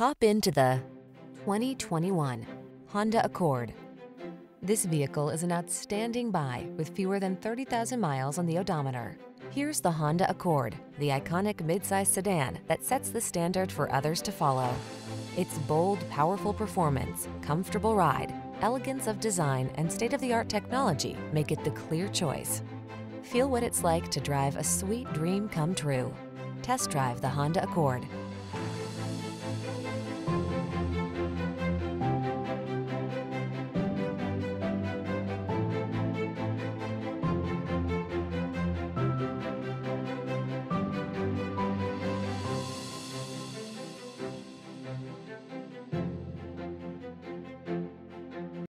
Hop into the 2021 Honda Accord. This vehicle is an outstanding buy with fewer than 30,000 miles on the odometer. Here's the Honda Accord, the iconic midsize sedan that sets the standard for others to follow. Its bold, powerful performance, comfortable ride, elegance of design, and state-of-the-art technology make it the clear choice. Feel what it's like to drive a sweet dream come true. Test drive the Honda Accord.